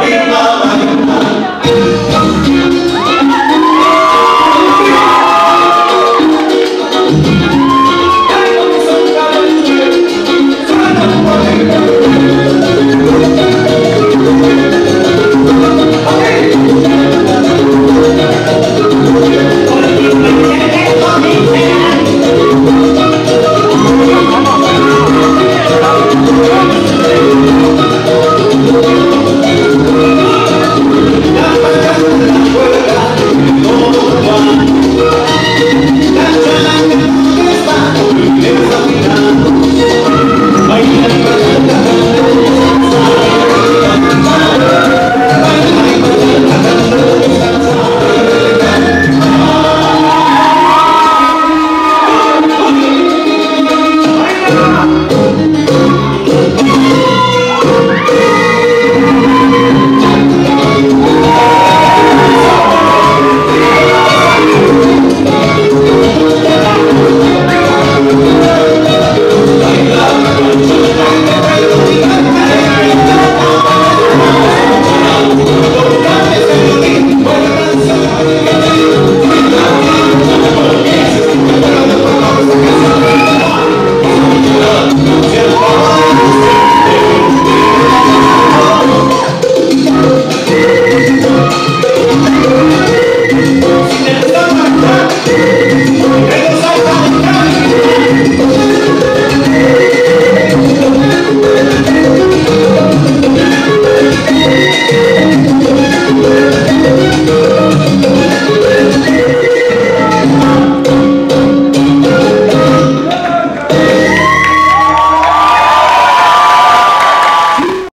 Viva, viva,